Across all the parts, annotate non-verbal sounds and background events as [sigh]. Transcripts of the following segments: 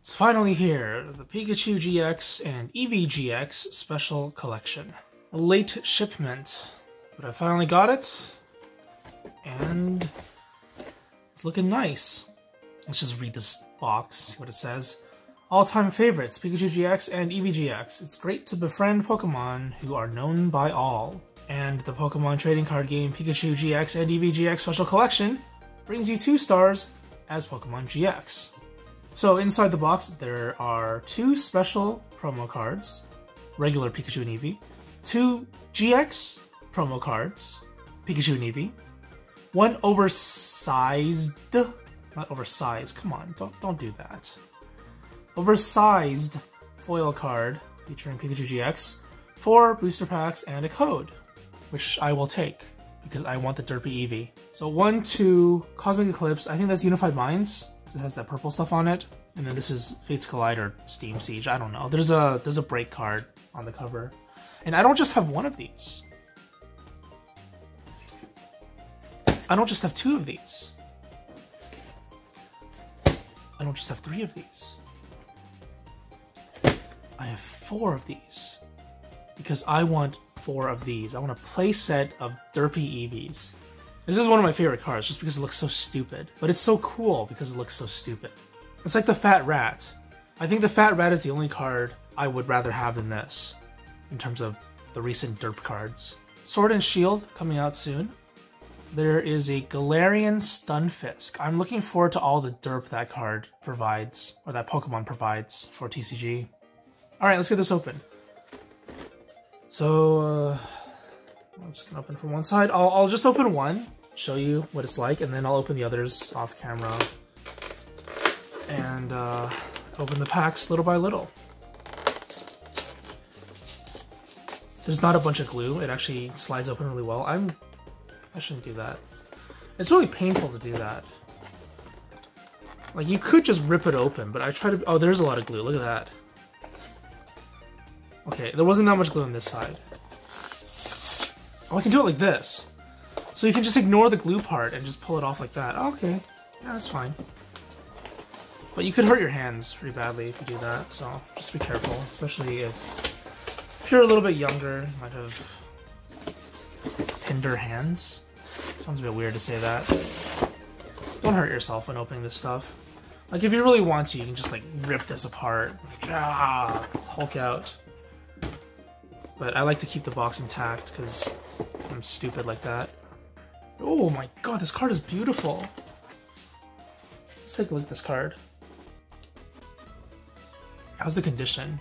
It's finally here, the Pikachu GX and Eevee GX Special Collection. A late shipment, but I finally got it, and it's looking nice. Let's just read this box, see what it says. All-time favorites, Pikachu GX and Eevee GX. It's great to befriend Pokemon who are known by all. And the Pokemon trading card game Pikachu GX and Eevee GX Special Collection brings you two stars as Pokemon GX. So inside the box, there are two special promo cards, regular Pikachu and Eevee, two GX promo cards, Pikachu and Eevee, one oversized, not oversized, come on, don't, don't do that. Oversized foil card featuring Pikachu GX, four booster packs, and a code, which I will take because I want the Derpy Eevee. So one, two, Cosmic Eclipse, I think that's Unified Minds, it has that purple stuff on it. And then this is Fates Collide or Steam Siege, I don't know. There's a there's a break card on the cover. And I don't just have one of these. I don't just have two of these. I don't just have three of these. I have four of these. Because I want four of these. I want a play set of derpy Eevees. This is one of my favorite cards just because it looks so stupid. But it's so cool because it looks so stupid. It's like the Fat Rat. I think the Fat Rat is the only card I would rather have than this in terms of the recent derp cards. Sword and Shield coming out soon. There is a Galarian Stunfisk. I'm looking forward to all the derp that card provides, or that Pokemon provides for TCG. Alright, let's get this open. So, uh, I'm just gonna open from one side. I'll, I'll just open one, show you what it's like, and then I'll open the others off camera. And uh, open the packs little by little. There's not a bunch of glue. It actually slides open really well. I'm... I shouldn't do that. It's really painful to do that. Like, you could just rip it open, but I try to... Oh, there's a lot of glue. Look at that. Okay, there wasn't that much glue on this side. Oh, I can do it like this. So you can just ignore the glue part and just pull it off like that. Oh, okay, yeah, that's fine. But you could hurt your hands pretty badly if you do that, so just be careful, especially if, if you're a little bit younger, you might have tender hands. Sounds a bit weird to say that. Don't hurt yourself when opening this stuff. Like, if you really want to, you can just, like, rip this apart. Ah, Hulk out. But I like to keep the box intact because I'm stupid like that. Oh my god, this card is beautiful. Let's take a look at this card. How's the condition?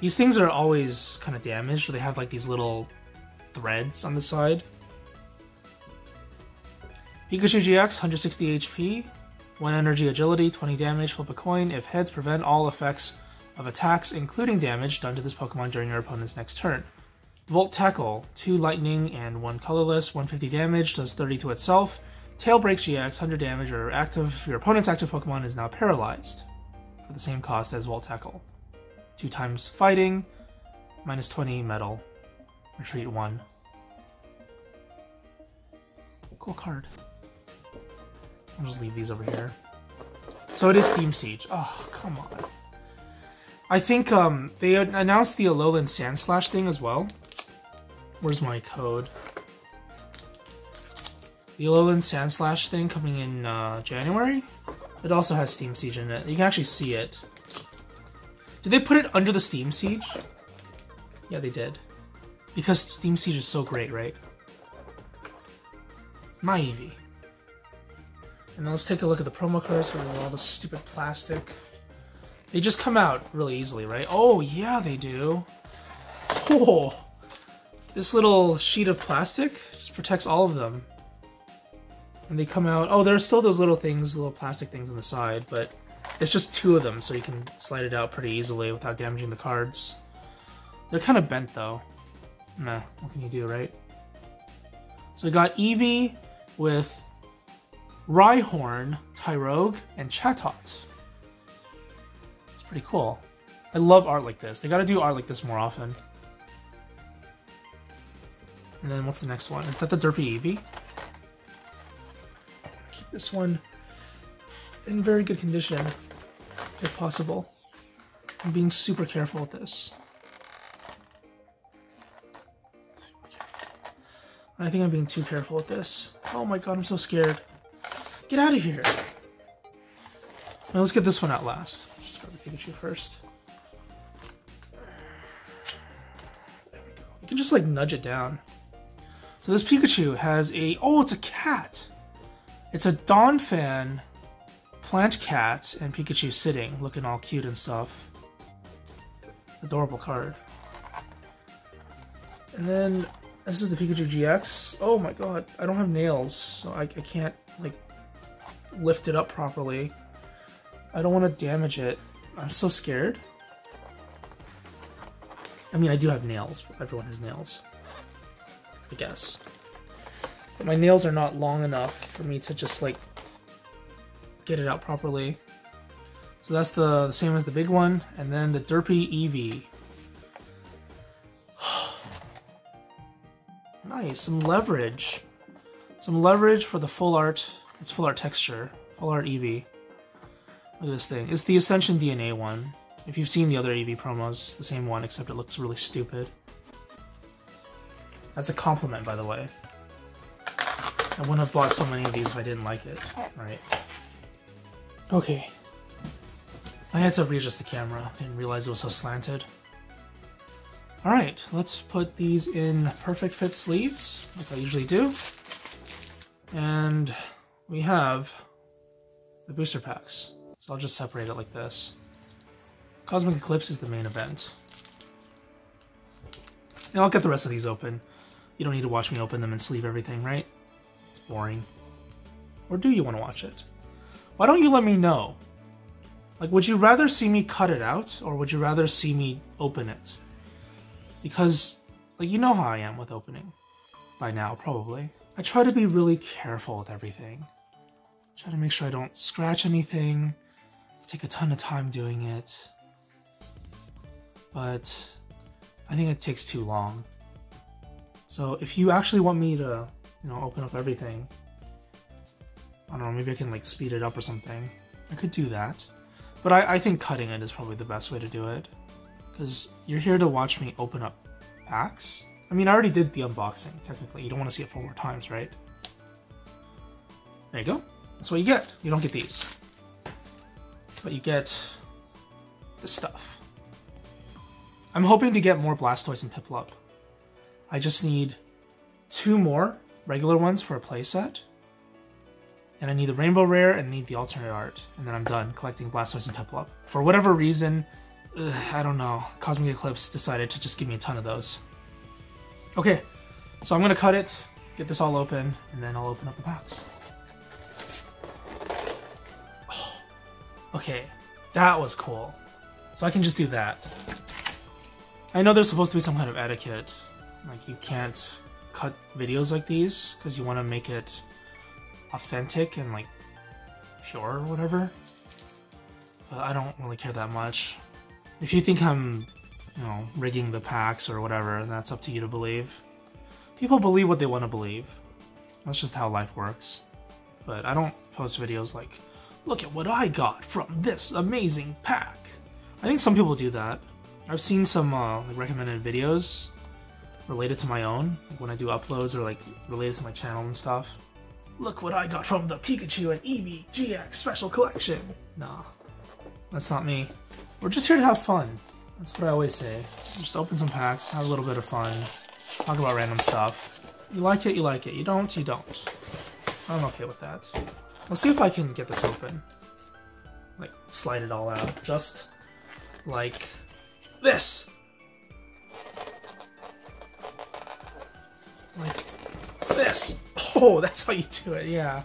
These things are always kind of damaged, they have like these little threads on the side. Pikachu GX, 160 HP, 1 energy agility, 20 damage, flip a coin. If heads, prevent all effects of attacks, including damage, done to this Pokemon during your opponent's next turn. Volt Tackle, 2 lightning and 1 colorless, 150 damage, does 30 to itself. Tail Break GX, 100 damage, or active, your opponent's active Pokemon is now paralyzed for the same cost as Volt Tackle. 2 times fighting, minus 20 metal, retreat 1. Cool card. I'll just leave these over here. So it is Steam Siege. Oh, come on. I think um, they announced the Alolan Sandslash thing as well. Where's my code? The Alolan Sandslash thing coming in uh, January? It also has Steam Siege in it. You can actually see it. Did they put it under the Steam Siege? Yeah, they did. Because Steam Siege is so great, right? My Eevee. And now let's take a look at the promo cards all the stupid plastic. They just come out really easily, right? Oh, yeah, they do. Oh, this little sheet of plastic just protects all of them. And they come out... Oh, there are still those little things, little plastic things on the side, but it's just two of them, so you can slide it out pretty easily without damaging the cards. They're kind of bent, though. Nah, what can you do, right? So we got Eevee with Rhyhorn, Tyrogue, and Chatot It's pretty cool. I love art like this. They gotta do art like this more often. And then what's the next one? Is that the Derpy Eevee? Keep this one in very good condition. if possible. I'm being super careful with this. I think I'm being too careful with this. Oh my god, I'm so scared. Get out of here! Now let's get this one out last. Just grab the Pikachu first. You can just like nudge it down. So this Pikachu has a... Oh, it's a cat! It's a Donphan plant cat and Pikachu sitting, looking all cute and stuff. Adorable card. And then this is the Pikachu GX. Oh my god, I don't have nails, so I, I can't, like, lift it up properly. I don't want to damage it. I'm so scared. I mean, I do have nails. Everyone has nails. I guess. But my nails are not long enough for me to just, like, get it out properly. So that's the, the same as the big one. And then the Derpy Eevee. [sighs] Nice, some leverage. Some leverage for the full art. It's full art texture. Full art Eevee. Look at this thing. It's the Ascension DNA one. If you've seen the other Eevee promos, the same one, except it looks really stupid. That's a compliment, by the way. I wouldn't have bought so many of these if I didn't like it. Right. Okay. I had to readjust the camera. I Didn't realize it was so slanted. Alright, let's put these in perfect fit sleeves, like I usually do. And we have the booster packs. So I'll just separate it like this. Cosmic Eclipse is the main event. And I'll get the rest of these open. You don't need to watch me open them and sleeve everything, right? It's boring. Or do you want to watch it? Why don't you let me know? Like, would you rather see me cut it out, or would you rather see me open it? Because, like, you know how I am with opening. By now, probably. I try to be really careful with everything. Try to make sure I don't scratch anything. Take a ton of time doing it. But I think it takes too long. So if you actually want me to, you know, open up everything, I don't know, maybe I can like speed it up or something. I could do that. But I, I think cutting it is probably the best way to do it. Because you're here to watch me open up packs. I mean, I already did the unboxing, technically. You don't want to see it four more times, right? There you go. That's what you get. You don't get these. But you get the stuff. I'm hoping to get more Blastoise and Piplup. I just need two more regular ones for a playset. And I need the Rainbow Rare and need the alternate art. And then I'm done collecting Blastoise and Piplup. For whatever reason, Ugh, I don't know. Cosmic Eclipse decided to just give me a ton of those. Okay, so I'm gonna cut it, get this all open, and then I'll open up the box. Oh, okay, that was cool. So I can just do that. I know there's supposed to be some kind of etiquette. Like, you can't cut videos like these, because you want to make it authentic and, like, pure or whatever. But I don't really care that much. If you think I'm, you know, rigging the packs or whatever, that's up to you to believe. People believe what they want to believe. That's just how life works. But I don't post videos like, look at what I got from this amazing pack. I think some people do that. I've seen some uh, recommended videos related to my own, when I do uploads or like related to my channel and stuff. Look what I got from the Pikachu and Eevee GX Special Collection. Nah, that's not me. We're just here to have fun. That's what I always say. Just open some packs, have a little bit of fun, talk about random stuff. You like it, you like it. You don't, you don't. I'm okay with that. Let's see if I can get this open. Like, slide it all out. Just like this. Like this. Oh, that's how you do it, yeah.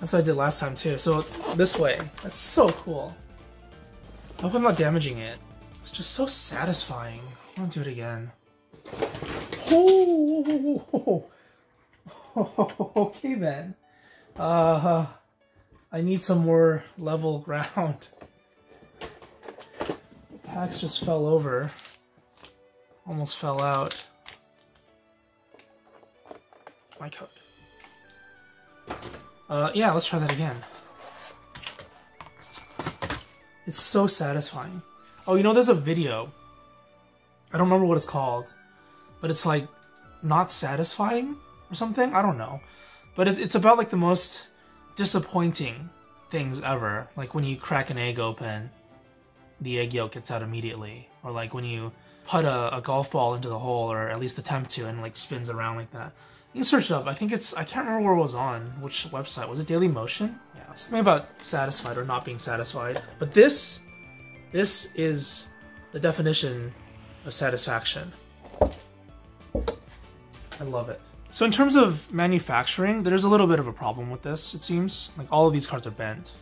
That's what I did last time too. So this way. That's so cool. I hope I'm not damaging it. It's just so satisfying. I want to do it again. Oh, [laughs] okay then. Uh, I need some more level ground. The packs just fell over. Almost fell out. My code. Uh, yeah, let's try that again. It's so satisfying. Oh, you know, there's a video. I don't remember what it's called, but it's like not satisfying or something. I don't know, but it's it's about like the most disappointing things ever. Like when you crack an egg open, the egg yolk gets out immediately, or like when you put a, a golf ball into the hole, or at least attempt to, and like spins around like that. You can search it up. I think it's I can't remember where it was on. Which website was it? Daily Motion. Yeah, something about satisfied or not being satisfied. But this, this is the definition of satisfaction. I love it. So in terms of manufacturing, there's a little bit of a problem with this, it seems. Like all of these cards are bent.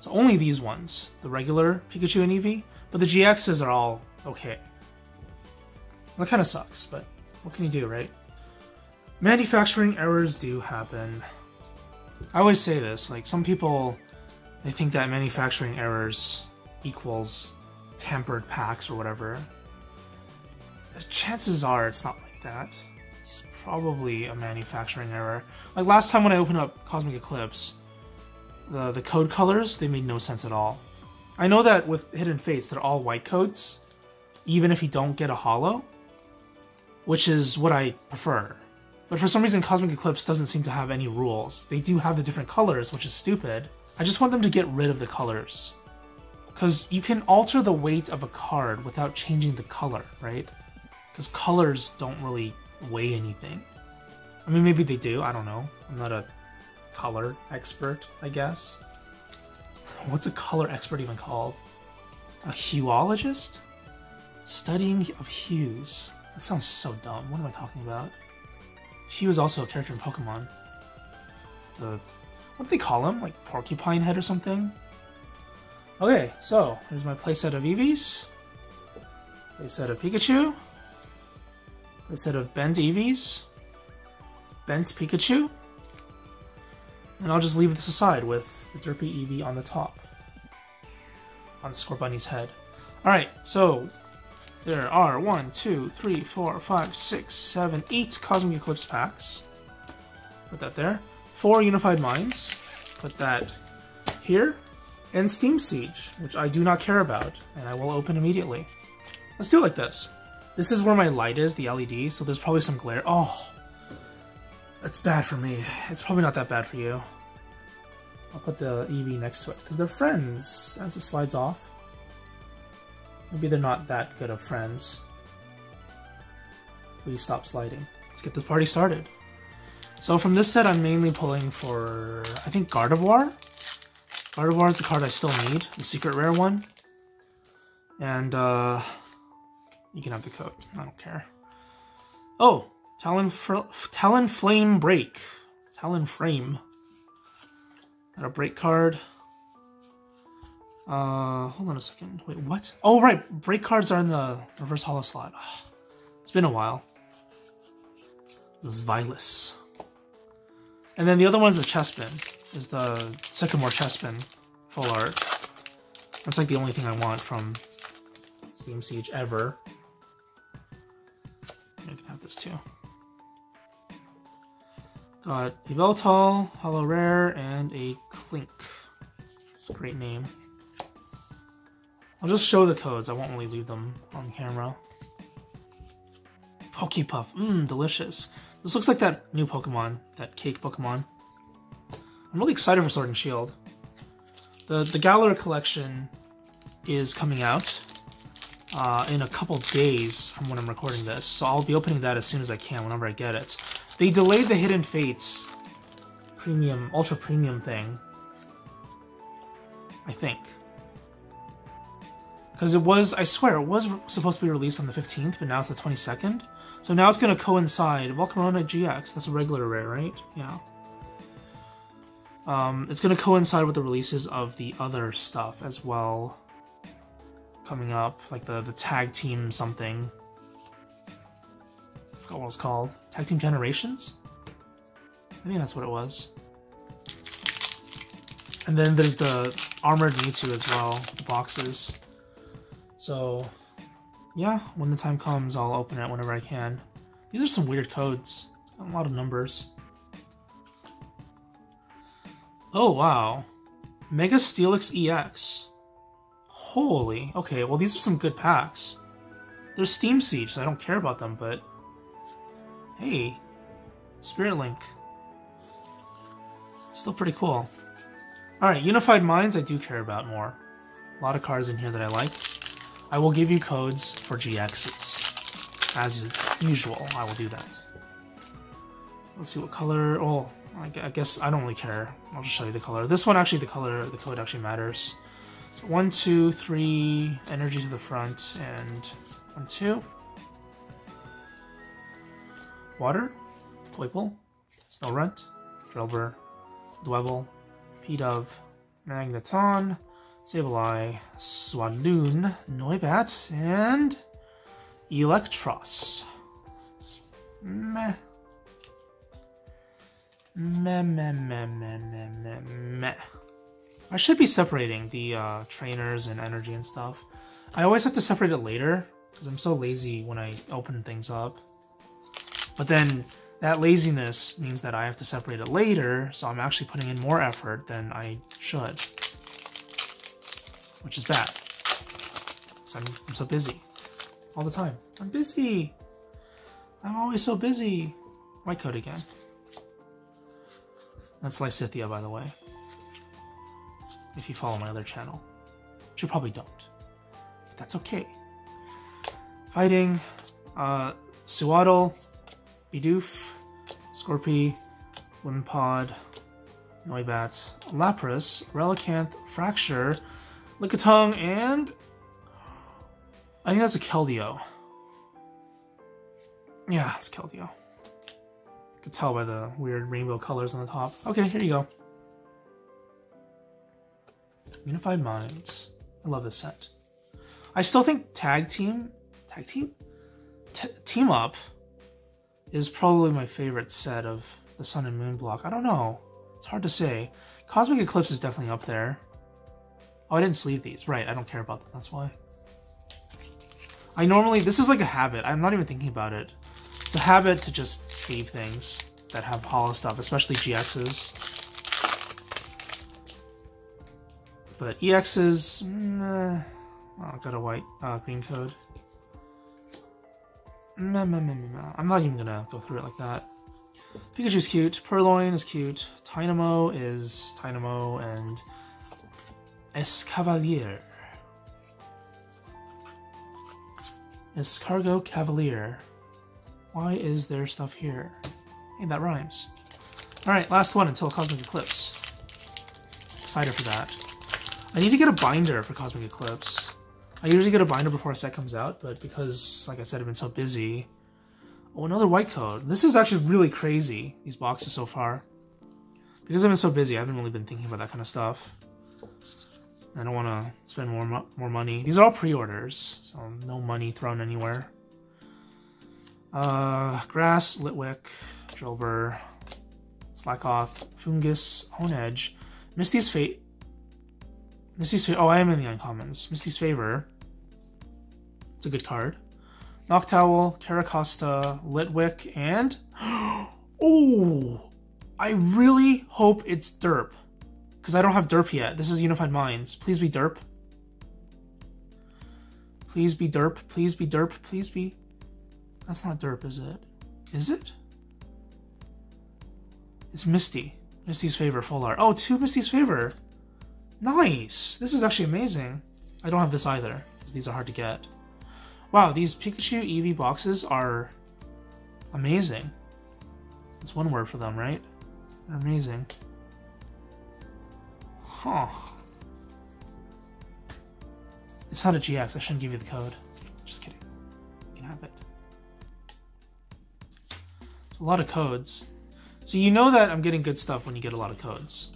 So only these ones, the regular Pikachu and Eevee, but the GXs are all okay. That kind of sucks, but what can you do, right? Manufacturing errors do happen. I always say this, like some people, they think that manufacturing errors equals tampered packs or whatever. Chances are it's not like that. It's probably a manufacturing error. Like last time when I opened up Cosmic Eclipse, the, the code colors, they made no sense at all. I know that with Hidden Fates, they're all white codes, even if you don't get a holo, which is what I prefer. But for some reason, Cosmic Eclipse doesn't seem to have any rules. They do have the different colors, which is stupid. I just want them to get rid of the colors. Because you can alter the weight of a card without changing the color, right? Because colors don't really weigh anything. I mean, maybe they do, I don't know. I'm not a color expert, I guess. What's a color expert even called? A hueologist? Studying of hues. That sounds so dumb. What am I talking about? He was also a character in Pokemon. The what do they call him? Like Porcupine Head or something? Okay, so here's my playset of Eevees. Playset of Pikachu. Playset of bent Eevees. Bent Pikachu. And I'll just leave this aside with the Derpy Eevee on the top. On Scorbunny's head. Alright, so there are one, two, three, four, five, six, seven, eight Cosmic Eclipse packs. Put that there. Four Unified Minds. Put that here. And Steam Siege, which I do not care about, and I will open immediately. Let's do it like this. This is where my light is, the LED, so there's probably some glare. Oh, that's bad for me. It's probably not that bad for you. I'll put the Eevee next to it, because they're friends as it slides off. Maybe they're not that good of friends. Please stop sliding. Let's get this party started. So from this set, I'm mainly pulling for, I think, Gardevoir. Gardevoir is the card I still need, the secret rare one. And, uh, you can have the code. I don't care. Oh, Talon, Talonflame Break. Talon Frame. Got a break card. Uh, hold on a second. Wait, what? Oh, right. Break cards are in the reverse holo slot. Ugh. It's been a while. Swirlix. And then the other one's the Chespin. Is the Sycamore Chespin full art. That's like the only thing I want from Steam Siege ever. I can have this too. Got a Yveltal, Holo Rare, and a Klink. It's a great name. I'll just show the codes, I won't really leave them on camera. Pokepuff, mmm, delicious. This looks like that new Pokemon, that cake Pokemon. I'm really excited for Sword and Shield. The, the Galar collection is coming out uh, in a couple days from when I'm recording this, so I'll be opening that as soon as I can, whenever I get it. They delayed the Hidden Fates premium, ultra premium thing. I think. Because it was, I swear, it was supposed to be released on the 15th, but now it's the 22nd. So now it's going to coincide. Volcarona GX, that's a regular rare, right? Yeah. Um, it's going to coincide with the releases of the other stuff as well. Coming up, like the, the tag team something. I forgot what it's called. Tag Team Generations? I think that's what it was. And then there's the Armored Mewtwo as well, the boxes. So, yeah, when the time comes, I'll open it whenever I can. These are some weird codes. A lot of numbers. Oh, wow. Mega Steelix EX. Holy. Okay, well these are some good packs. There's Steam Siege, so I don't care about them, but... Hey. Spirit Link. Still pretty cool. Alright, Unified Minds I do care about more. A lot of cards in here that I like. I will give you codes for GXs. As usual, I will do that. Let's see what color... Oh, I guess I don't really care. I'll just show you the color. This one, actually, the color, the code actually matters. So one, two, three, energy to the front, and one, two. Water, Toiple, Snorunt, Drillbur, Dwebble, Pidove, Magneton, Sableye, Swanloon, Noibat, and Eelektross. Meh. Meh, meh, meh, meh, meh, meh, meh. I should be separating the uh, trainers and energy and stuff. I always have to separate it later, because I'm so lazy when I open things up. But then that laziness means that I have to separate it later, so I'm actually putting in more effort than I should. Which is bad. I'm, I'm so busy. All the time. I'm busy! I'm always so busy! White coat again. That's Lysithea, by the way. If you follow my other channel. Which you probably don't. But that's okay. Fighting, uh, Sewaddle, Bidoof, Skorupi, Wimpod, Noibat, Lapras, Relicanth, Fraxure, Lickitung, and... I think that's a Keldeo. Yeah, it's Keldeo You could tell by the weird rainbow colors on the top. Okay, here you go. Unified Minds. I love this set. I still think Tag Team, Tag Team? T Team Up is probably my favorite set of the Sun and Moon block. I don't know. It's hard to say. Cosmic Eclipse is definitely up there. Oh, I didn't sleeve these. Right, I don't care about them. That's why. I normally... This is like a habit. I'm not even thinking about it. It's a habit to just sleeve things that have holo stuff, especially GXs. But EXs, mm, eh, oh, got a white, uh, green code. Meh, meh, meh, I'm not even gonna go through it like that. Pikachu's cute, Purrloin is cute, Tynamo is Tynamo, and Escavalier. Escargo Cavalier. Why is there stuff here? Hey, that rhymes. Alright, last one until Cosmic Eclipse. Excited for that. I need to get a binder for Cosmic Eclipse. I usually get a binder before a set comes out, but because, like I said, I've been so busy... Oh, another white code. This is actually really crazy, these boxes so far. Because I've been so busy, I haven't really been thinking about that kind of stuff. I don't want to spend more mo more money. These are all pre-orders, so no money thrown anywhere. Uh, Grass, Litwick, Drillbur, Slakoth, Foongus, Honedge, Misty's Fate. Misty's Fate. Oh, I am in the uncommons. Misty's Favor. It's a good card. Noctowl, Carracosta, Litwick, and... [gasps] Oh! I really hope it's Derp. Because I don't have Derp yet. This is Unified Minds. Please be Derp. Please be Derp. Please be Derp. Please be... That's not derp, is it? Is it? It's Misty. Misty's Favor full art. Oh, two Misty's Favor. Nice. This is actually amazing. I don't have this either, because these are hard to get. Wow, these Pikachu Eevee boxes are amazing. It's one word for them, right? They're amazing. Huh. It's not a GX. I shouldn't give you the code. Just kidding. You can have it It's a lot of codes. So you know that I'm getting good stuff when you get a lot of codes.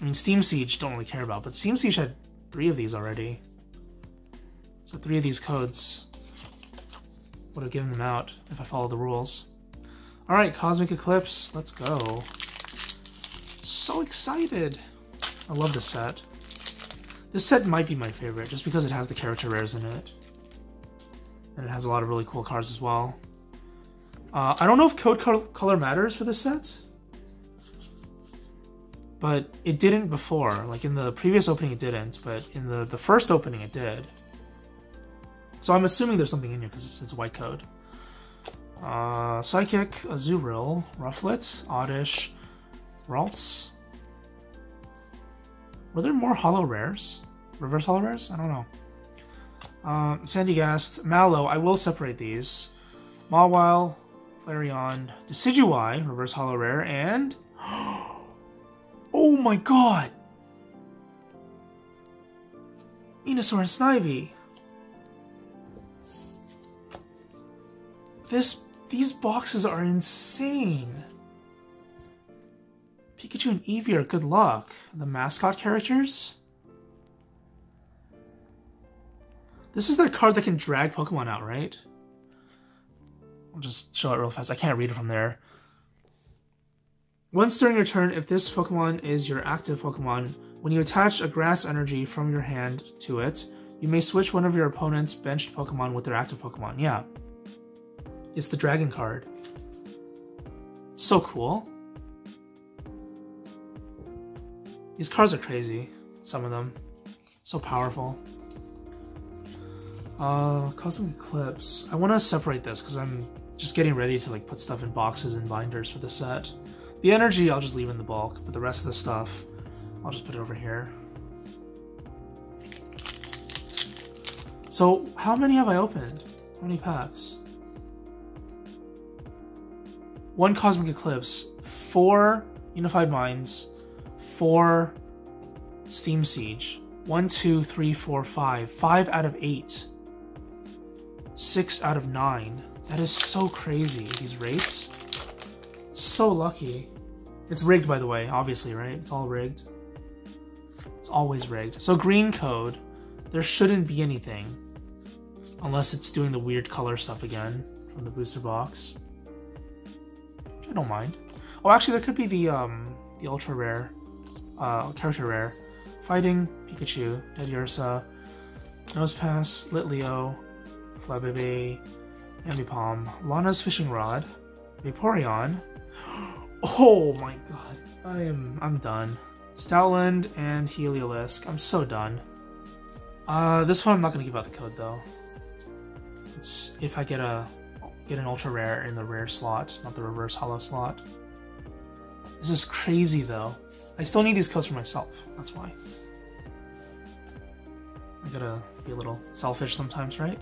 I mean, Steam Siege don't really care about, but Steam Siege had three of these already. So three of these codes would have given them out if I follow the rules. Alright, Cosmic Eclipse, let's go. So excited! I love this set. This set might be my favorite, just because it has the character rares in it. And it has a lot of really cool cards as well. Uh, I don't know if code color matters for this set. but it didn't before. Like in the previous opening, it didn't, but in the, the first opening, it did. So I'm assuming there's something in here because it's, it's white code. Uh, Psychic, Azurill, Rufflet, Oddish, Ralts. Were there more holo rares? Reverse holo rares? I don't know. Um, Sandygast, Mallow, I will separate these. Mawile, Flareon, Decidueye, reverse holo rare, and... [gasps] Oh my god! Venusaur and Snivy. This, these boxes are insane. Pikachu and Eevee are good luck. The mascot characters? This is the card that can drag Pokemon out, right? I'll just show it real fast. I can't read it from there. Once during your turn, if this Pokemon is your active Pokemon, when you attach a grass energy from your hand to it, you may switch one of your opponent's benched Pokemon with their active Pokemon. Yeah. It's the Dragon card. So cool. These cards are crazy. Some of them. So powerful. Uh, Cosmic Eclipse. I want to separate this because I'm just getting ready to like put stuff in boxes and binders for the set. The energy I'll just leave in the bulk, but the rest of the stuff I'll just put it over here. So how many have I opened? How many packs? One Cosmic Eclipse, four Unified Minds, four Steam Siege. One, two, three, four, five. Five out of eight. Six out of nine. That is so crazy, these rates. So lucky. It's rigged, by the way, obviously, right? It's all rigged. It's always rigged. So green code, there shouldn't be anything. Unless it's doing the weird color stuff again from the booster box. Which I don't mind. Oh, actually, there could be the, um, the ultra rare, uh, character rare. Fighting, Pikachu, Teddiursa, Nosepass, Litleo, Flabebe, Ambipom, Lana's Fishing Rod, Vaporeon. [gasps] Oh my god, I am I'm done. Stoutland and Heliolisk. I'm so done. Uh, this one I'm not gonna give out the code though. It's if I get a get an ultra rare in the rare slot, not the reverse holo slot. This is crazy though. I still need these codes for myself. That's why. I gotta be a little selfish sometimes, right?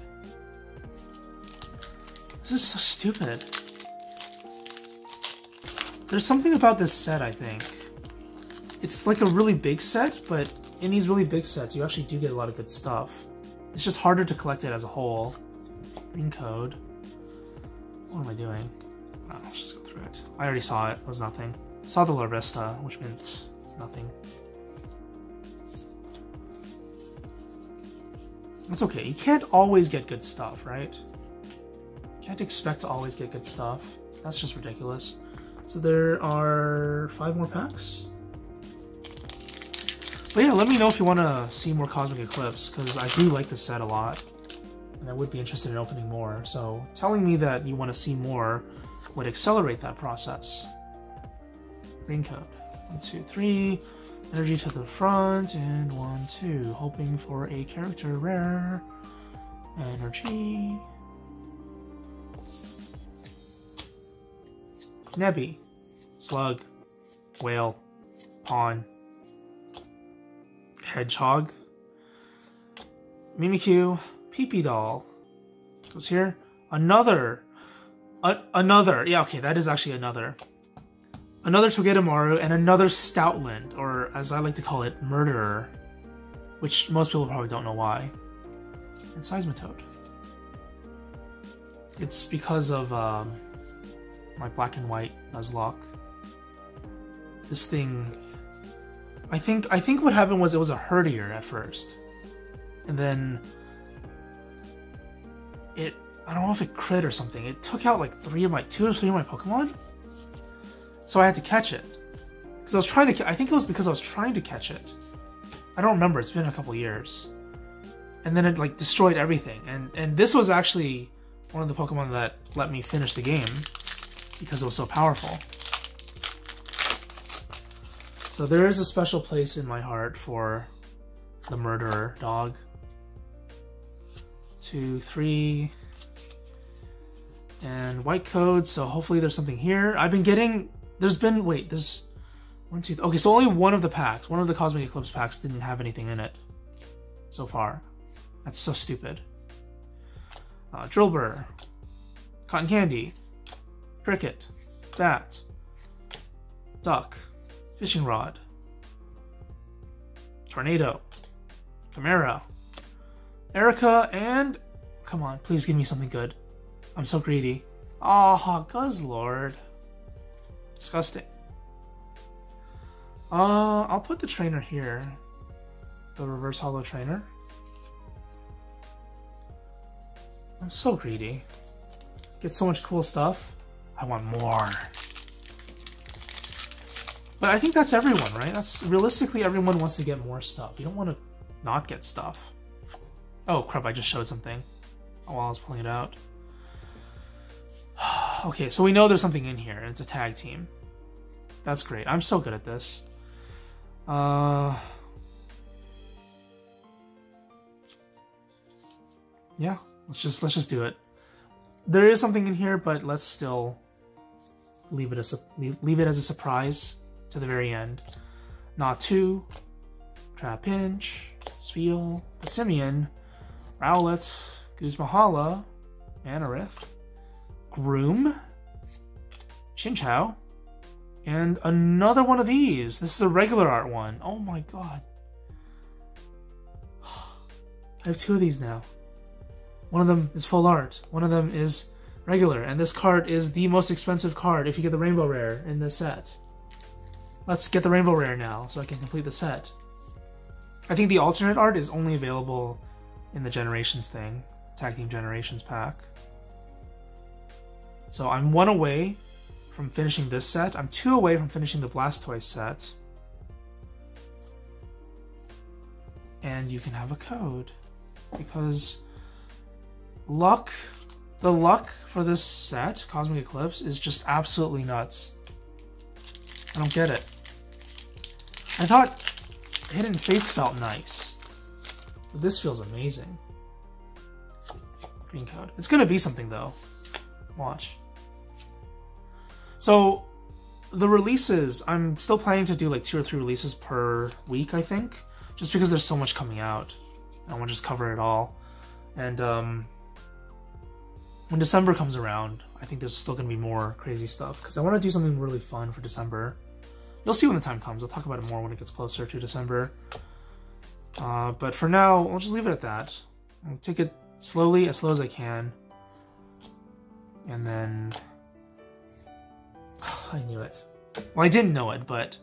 This is so stupid. There's something about this set, I think. It's like a really big set, but in these really big sets, you actually do get a lot of good stuff. It's just harder to collect it as a whole. Green code. What am I doing? Oh, let's just go through it. I already saw it. It was nothing. Saw the Larvesta, which meant nothing. That's okay. You can't always get good stuff, right? Can't expect to always get good stuff. That's just ridiculous. So there are five more packs. But yeah, let me know if you want to see more Cosmic Eclipse, because I do like this set a lot. And I would be interested in opening more. So telling me that you want to see more would accelerate that process. One, two, three. Energy to the front, and one, two. Hoping for a character rare. Energy. Nebby, Slug, Whale, Pawn, Hedgehog, Mimikyu, Peepee Doll, goes here, another, a another, yeah, okay, that is actually another, another Togedemaru, and another Stoutland, or as I like to call it, Murderer, which most people probably don't know why, and Seismitoad. It's because of, um, my black and white Nuzlocke. This thing... I think I think what happened was it was a Herdier at first. And then... It... I don't know if it crit or something. It took out like three of my... two or three of my Pokemon? So I had to catch it. Because I was trying to... I think it was because I was trying to catch it. I don't remember. It's been a couple years. And then it like destroyed everything. And and this was actually one of the Pokemon that let me finish the game because it was so powerful. So there is a special place in my heart for the murderer dog. Two, three, and white code. So hopefully there's something here. I've been getting. There's been wait. There's one, two. Okay, so only one of the packs, one of the Cosmic Eclipse packs, didn't have anything in it so far. That's so stupid. Uh, Drillbur, Cotton Candy, Cricket, Bat, Duck, Fishing Rod, Tornado, Chimera, Erica, and come on, please give me something good. I'm so greedy. Ah, oh, Disgusting. Uh, I'll put the trainer here. The reverse holo trainer. I'm so greedy. Get so much cool stuff. I want more. But I think that's everyone, right? That's realistically everyone wants to get more stuff. You don't want to not get stuff. Oh crap, I just showed something while I was pulling it out. [sighs] okay, so we know there's something in here, and it's a tag team. That's great. I'm so good at this. Uh... Yeah, let's just let's just do it. There is something in here, but let's still leave it as a, leave it as a surprise to the very end. Natu, Trapinch, Spheal, Simeon, Rowlet, Guzmahala, Anorith, Groom, Chinchou, and another one of these. This is a regular art one. Oh my god. [sighs] I have two of these now. One of them is full art. One of them is regular. And this card is the most expensive card if you get the Rainbow Rare in this set. Let's get the Rainbow Rare now so I can complete the set. I think the alternate art is only available in the Generations thing. Tag Team Generations pack. So I'm one away from finishing this set. I'm two away from finishing the Blastoise set. And you can have a code. Because luck, the luck for this set, Cosmic Eclipse, is just absolutely nuts. I don't get it. I thought Hidden Fates felt nice. But this feels amazing. Green code. It's gonna be something though. Watch. So the releases, I'm still planning to do like two or three releases per week, I think. Just because there's so much coming out. I want to just cover it all. And um when December comes around, I think there's still gonna be more crazy stuff. Because I want to do something really fun for December. You'll see when the time comes. I'll talk about it more when it gets closer to December. Uh, but for now, I'll just leave it at that. I'll take it slowly, as slow as I can. And then... [sighs] I knew it. Well, I didn't know it, but...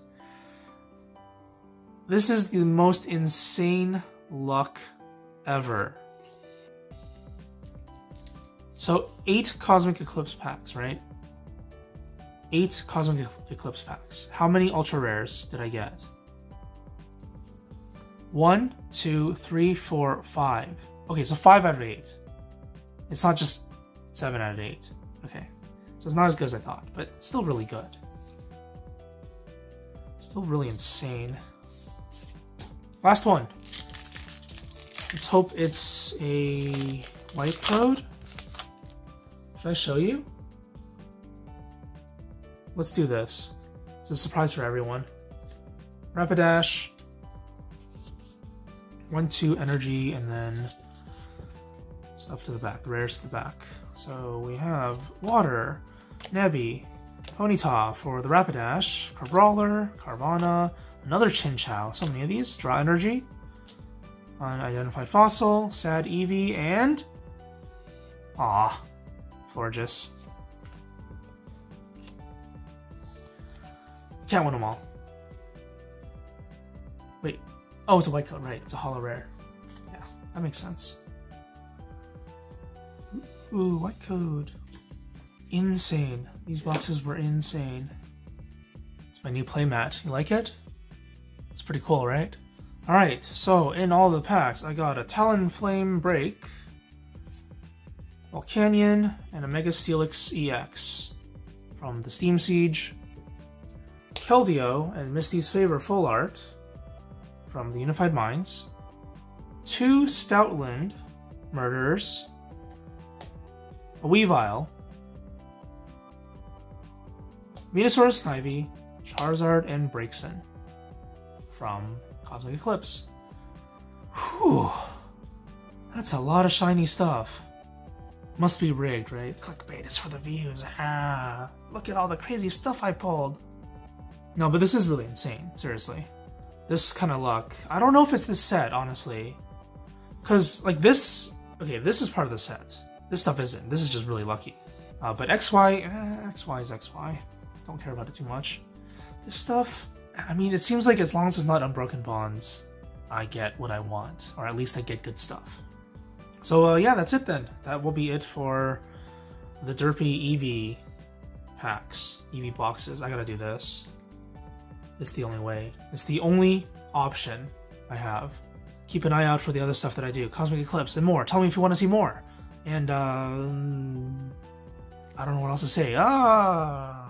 This is the most insane luck ever. So, eight Cosmic Eclipse packs, right? Eight Cosmic Eclipse packs. How many Ultra Rares did I get? One, two, three, four, five. Okay, so five out of eight. It's not just seven out of eight. So it's not as good as I thought, but still really good. Still really insane. Last one. Let's hope it's a white code. Should I show you? Let's do this. It's a surprise for everyone. Rapidash, one, two energy, and then stuff to the back, rares to the back. So we have Water, Nebby, Ponyta for the Rapidash, Crabrawler, Carvanha, another Chinchou, so many of these, Draw Energy, Unidentified Fossil, Sad Eevee, and... Ah, Florges. Can't win them all. Wait, Oh, it's a white code, right. It's a holo rare. Yeah, that makes sense. Ooh, white code. Insane. These boxes were insane. It's my new playmat. You like it? It's pretty cool, right? Alright, so in all the packs, I got a Talonflame Break, Volcanion, and a Mega Steelix EX from the Steam Siege, Keldeo and Misty's Favor Full Art from the Unified Minds, two Stoutland Murderers, a Weavile, Venusaur Snivy, Charizard, and Braixen from Cosmic Eclipse. Whew. That's a lot of shiny stuff. Must be rigged, right? Clickbait is for the views. Ah, look at all the crazy stuff I pulled. No, but this is really insane, seriously. This kind of luck. I don't know if it's this set, honestly. Because, like, this... Okay, this is part of the set. This stuff isn't. This is just really lucky. Uh, but XY... Eh, XY is XY. Don't care about it too much. This stuff... I mean, it seems like as long as it's not Unbroken Bonds, I get what I want. Or at least I get good stuff. So, uh, yeah, that's it then. That will be it for the Derpy Eevee packs. Eevee boxes. I gotta do this. It's the only way. It's the only option I have. Keep an eye out for the other stuff that I do. Cosmic Eclipse and more. Tell me if you want to see more. And, uh... I don't know what else to say. Ah!